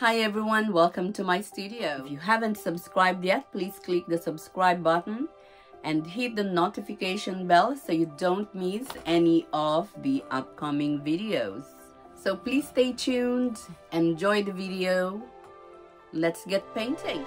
Hi everyone, welcome to my studio. If you haven't subscribed yet, please click the subscribe button and hit the notification bell so you don't miss any of the upcoming videos. So please stay tuned, enjoy the video. Let's get painting.